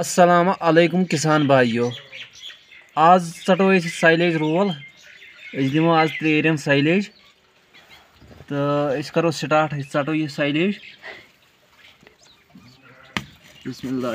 असलकुम किसान भाइयों। आज षटो सैलेज रोल। दिमो आज त्रेरम सैलेज तो करो स्टार्ट षटो यह सैलेज बिस्मिल्लाह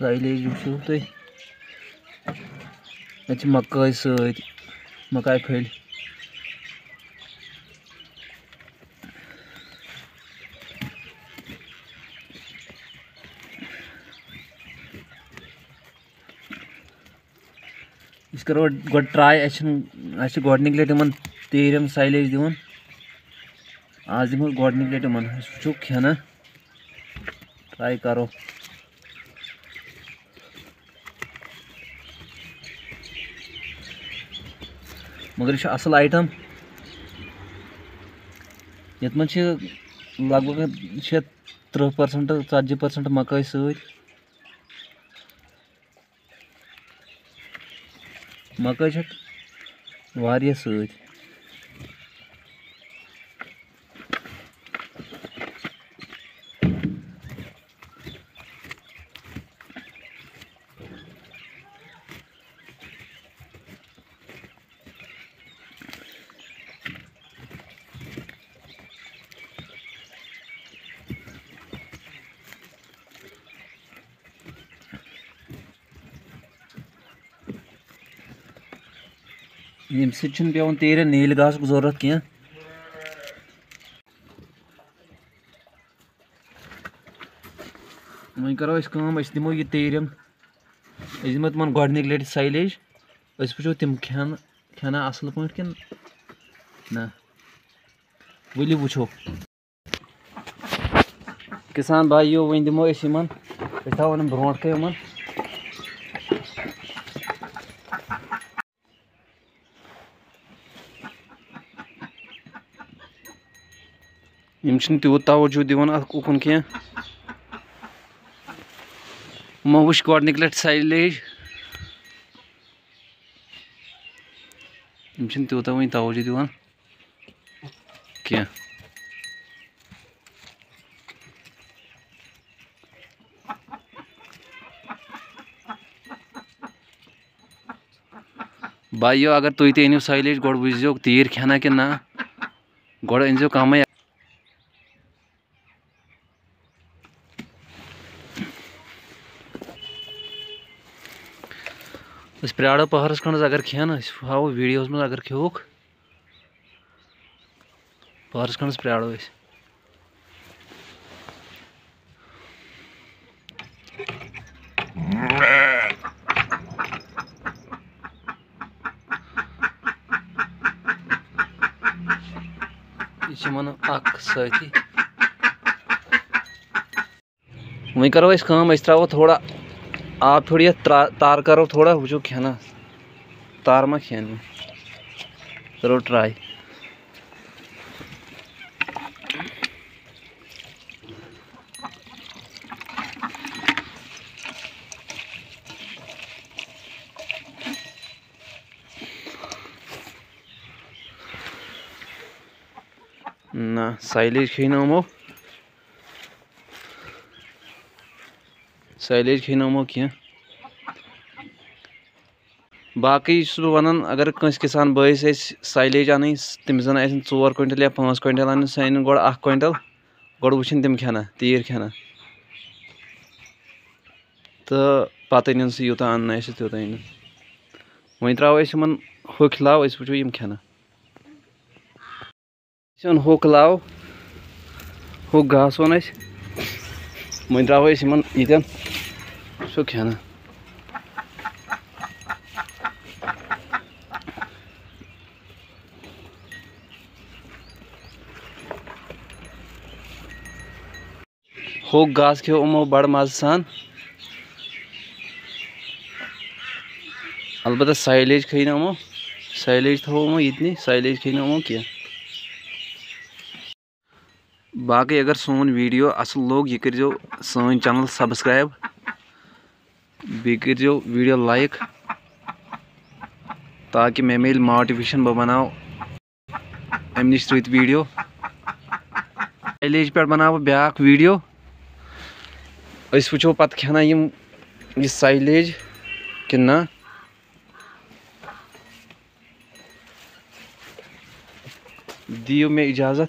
साइलेज वो यह साइलेज ये मकई सत मकई साइलेज वो तुम मकई सत मकई फल करो गो ट्राई गोडनिक लट इन तेरम साइलेज दिन आज दिमो गोडनिक लट इन वो खेना ट्राई करो। मगर यह असल आइटम ये लग भग त्रुह पर्सेंट ती पर्सेंट मकई सकई सत यम पे तेर नील घास ज़रूरत कह वह करो दिमो यह तेरम दिमो तुम गोडनिक लट साइलेज वो तम खेन खेना असल पे कि ना वली वो किसान भाइयों वन दिमो इन थो ब्रो कम यम तूत तवजो दिवान उकुन कह वो वो गोडनिक लट साइलेज यम तूत वो तवजो दिवान कह भाइयों अगर तुम तो अनिव साइलेज गोड़ वो तीर खेना कि ना गोड़ अनजो कम अस प्राड़ो पहरस खंड अगर खेन हाव वीडियोस मज अगर खेवुक पहरस खंड प्राड़ो यह सती वह करो कम त्रो थोड़ा आप थोड़ी तार करो, थोड़ा वो खेना। तार मा खेन। करो ट्राई ना साइलेज खेना खेनो सैलेज खीनमो कह बाकी वन अगर कंस किसान बस सैलेज अन तमिस जन चोर क्विंटल या पाँच क्विंटल अन सन गो क्विंटल, गड वुन तम खेना, तीर खेना। तो पत् अन सह यूत अन्न आस तूत अन वो त्रो इन होक लाव वो यम खेना। ओन होक लाव होक घास ओन वो त्रो इन सो खेना हो घास खो यमो बड़ मज सान अलबत् साइलेज खी नमो साइलेज थो यमो इतनी साइलेज खी नमो कह बाकी अगर सोन वीडियो असल लोग यह कर सन चैनल सब्सक्राइब बे कर वीडियो लाइक ताकि मे मिल मोटिवेशन बह बनाओ अम नश रुत वीडियो साइलेज पे बनाव ब्या वीडियो वो पत खेना यह साइलेज कि दियो मे इजाज़त